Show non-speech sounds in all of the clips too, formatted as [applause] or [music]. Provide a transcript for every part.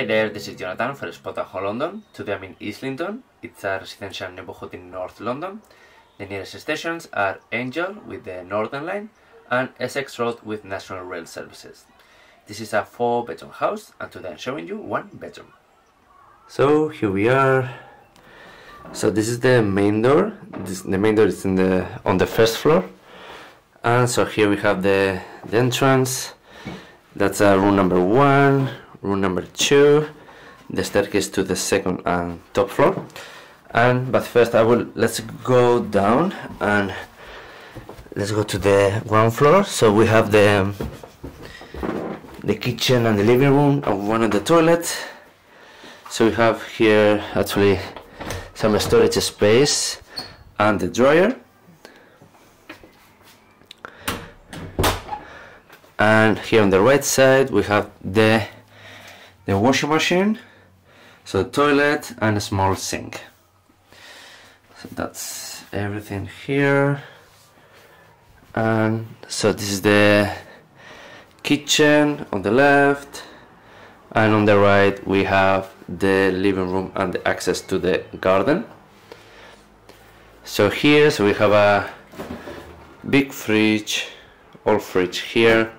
Hey there, this is Jonathan for Spotahome London. Today I'm in Islington. It's a residential neighborhood in North London. The nearest stations are Angel with the Northern Line and Essex Road with National Rail Services. This is a four bedroom house and today I'm showing you one bedroom. So here we are. So this is the main door. This, the main door is in the on the first floor. And so here we have the, the entrance. That's uh, room number one, room number two, the staircase to the second and top floor. And but first I will let's go down and let's go to the ground floor. So we have the the kitchen and the living room and one of the toilets. So we have here actually some storage space and the dryer. And here on the right side we have the the washing machine, so the toilet and a small sink. So that's everything here. And so this is the kitchen on the left and on the right we have the living room and the access to the garden so here so we have a big fridge all fridge here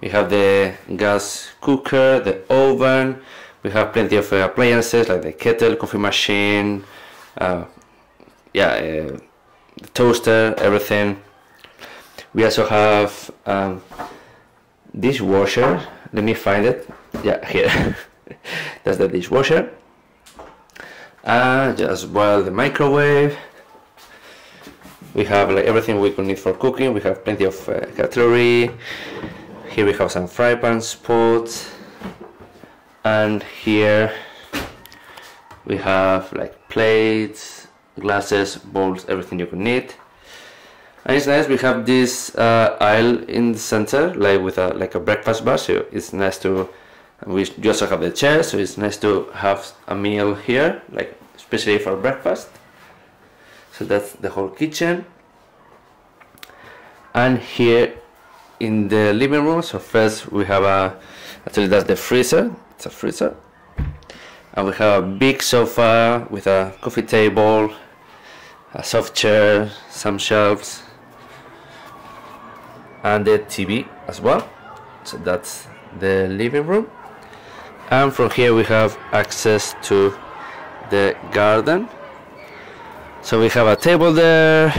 we have the gas cooker the oven. We have plenty of uh, appliances like the kettle coffee machine uh, yeah uh, the toaster everything. We also have um, dishwasher. Let me find it. Yeah [laughs] here. That's the dishwasher. And as well the microwave. We have like everything we could need for cooking. We have plenty of uh, cutlery here we have some fry pan spots and here we have like plates glasses bowls everything you could need. And it's nice we have this uh, aisle in the center like with a like a breakfast bar so it's nice to we also have the chair so it's nice to have a meal here like especially for breakfast. So that's the whole kitchen. And here in the living room. So first we have a actually that's the freezer. It's a freezer. And we have a big sofa with a coffee table a soft chair some shelves and the TV as well. So that's the living room. And from here we have access to the garden. So we have a table there.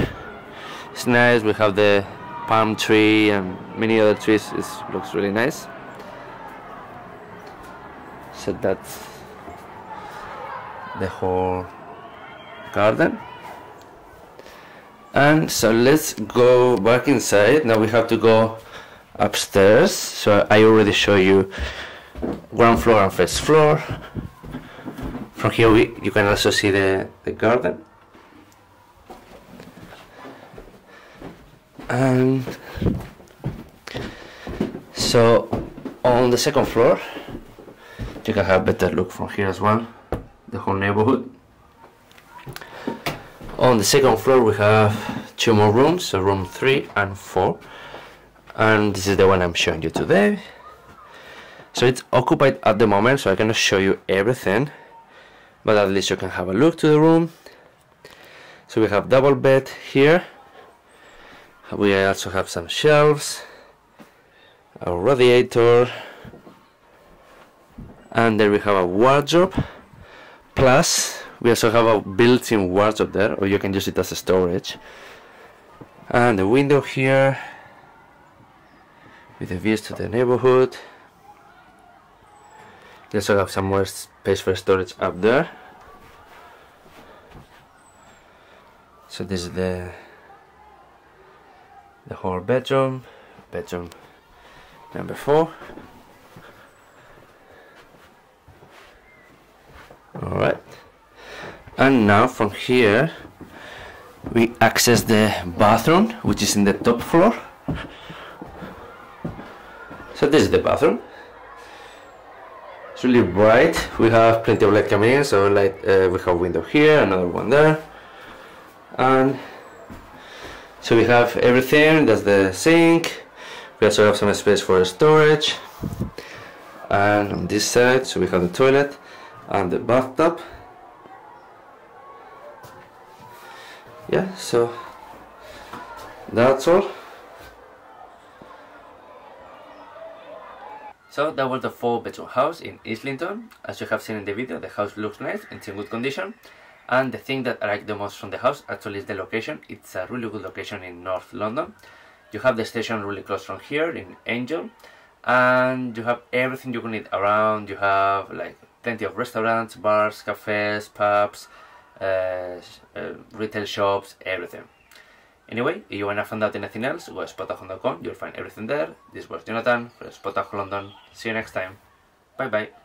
It's nice. We have the palm tree and many other trees it looks really nice. So that's the whole garden. And so let's go back inside. Now we have to go upstairs. So I already show you ground floor and first floor. From here we, you can also see the, the garden and so on the second floor you can have a better look from here as well the whole neighborhood on the second floor we have two more rooms, so room 3 and 4. And this is the one I'm showing you today. So it's occupied at the moment, so I cannot show you everything. But at least you can have a look to the room. So we have double bed here. We also have some shelves, a radiator, and then we have a wardrobe. Plus, we also have a built-in wardrobe there, or you can use it as a storage. And the window here, with the views to the neighborhood. You also have some more space for storage up there. So this is the the whole bedroom, bedroom number four. All right. And now from here we access the bathroom which is in the top floor. So this is the bathroom. It's really bright. We have plenty of light coming in so light uh, we have window here another one there. And so we have everything that's the sink we also have some space for storage and on this side so we have the toilet and the bathtub yeah so that's all So that was the four bedroom house in Islington. As you have seen in the video, the house looks nice, it's in good condition. And the thing that I like the most from the house actually is the location. It's a really good location in North London. You have the station really close from here in Angel. And you have everything you can need around. You have like plenty of restaurants, bars, cafes, pubs, uh, uh, retail shops, everything. Anyway, if you wanna find out anything else, go to spotahome.com, you'll find everything there. This was Jonathan for Spotahome London. See you next time. Bye bye.